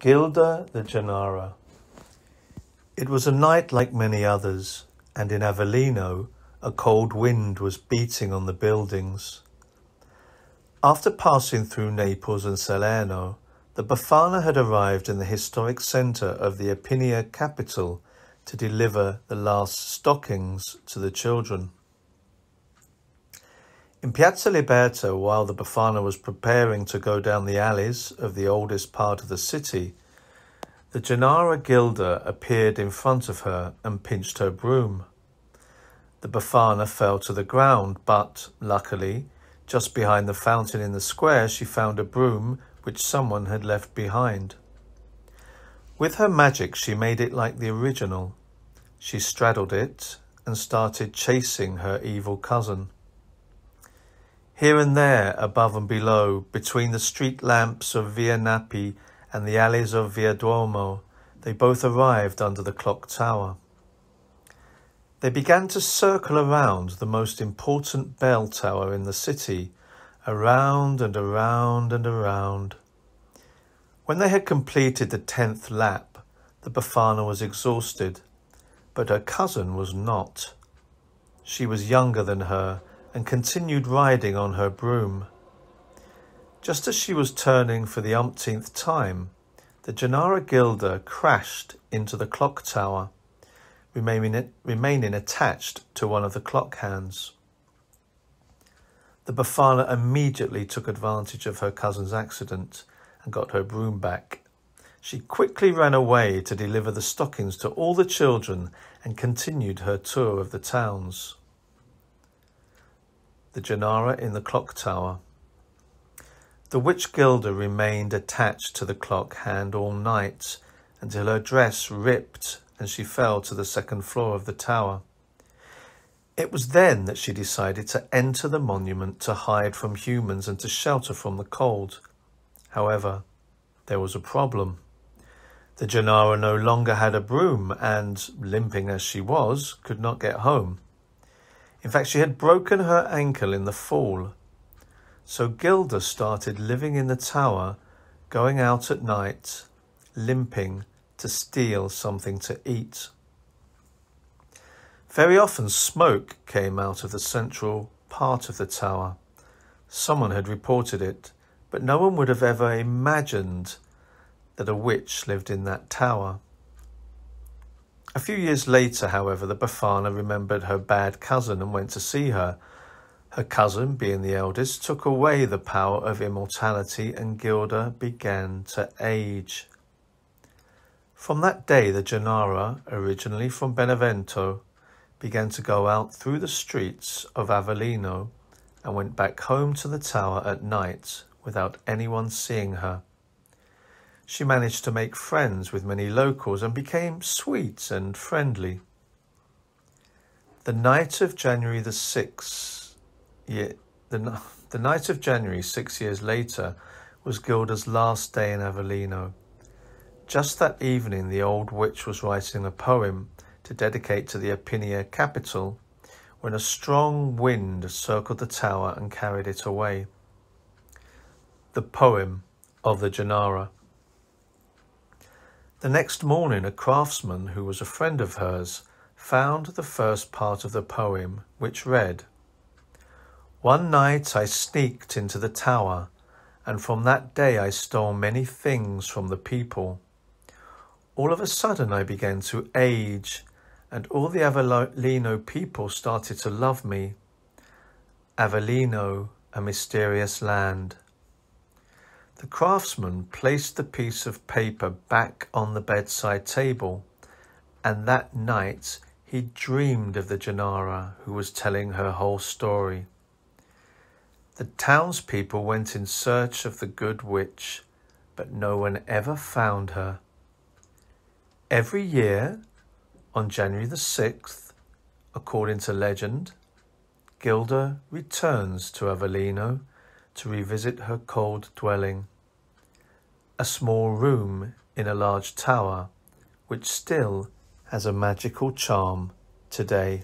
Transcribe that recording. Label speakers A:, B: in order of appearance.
A: Gilda the Janara. It was a night like many others, and in Avellino a cold wind was beating on the buildings. After passing through Naples and Salerno, the Befana had arrived in the historic centre of the Apennine capital to deliver the last stockings to the children. In Piazza Liberta, while the Befana was preparing to go down the alleys of the oldest part of the city, the Janara Gilda appeared in front of her and pinched her broom. The Befana fell to the ground, but, luckily, just behind the fountain in the square, she found a broom which someone had left behind. With her magic, she made it like the original. She straddled it and started chasing her evil cousin. Here and there, above and below, between the street lamps of Via Nappi and the alleys of Via Duomo, they both arrived under the clock tower. They began to circle around the most important bell tower in the city, around and around and around. When they had completed the tenth lap, the Befana was exhausted, but her cousin was not. She was younger than her and continued riding on her broom. Just as she was turning for the umpteenth time, the Janara Gilda crashed into the clock tower, remaining, remaining attached to one of the clock hands. The Befana immediately took advantage of her cousin's accident and got her broom back. She quickly ran away to deliver the stockings to all the children and continued her tour of the towns the Janara in the clock tower. The witch Gilda remained attached to the clock hand all night until her dress ripped and she fell to the second floor of the tower. It was then that she decided to enter the monument to hide from humans and to shelter from the cold. However, there was a problem. The Janara no longer had a broom and, limping as she was, could not get home. In fact, she had broken her ankle in the fall. So Gilda started living in the tower, going out at night, limping to steal something to eat. Very often smoke came out of the central part of the tower. Someone had reported it, but no one would have ever imagined that a witch lived in that tower. A few years later, however, the Befana remembered her bad cousin and went to see her. Her cousin, being the eldest, took away the power of immortality and Gilda began to age. From that day, the Janara, originally from Benevento, began to go out through the streets of Avellino and went back home to the tower at night without anyone seeing her. She managed to make friends with many locals and became sweet and friendly. The night of January the 6th, yeah, the, the night of January six years later was Gilda's last day in Avellino. Just that evening, the old witch was writing a poem to dedicate to the Apennine capital when a strong wind circled the tower and carried it away. The poem of the Janara. The next morning, a craftsman who was a friend of hers found the first part of the poem, which read One night I sneaked into the tower, and from that day I stole many things from the people. All of a sudden I began to age, and all the Avellino people started to love me. Avellino, a mysterious land. The craftsman placed the piece of paper back on the bedside table, and that night he dreamed of the Janara who was telling her whole story. The townspeople went in search of the good witch, but no one ever found her. Every year, on January the 6th, according to legend, Gilda returns to Avellino to revisit her cold dwelling, a small room in a large tower which still has a magical charm today.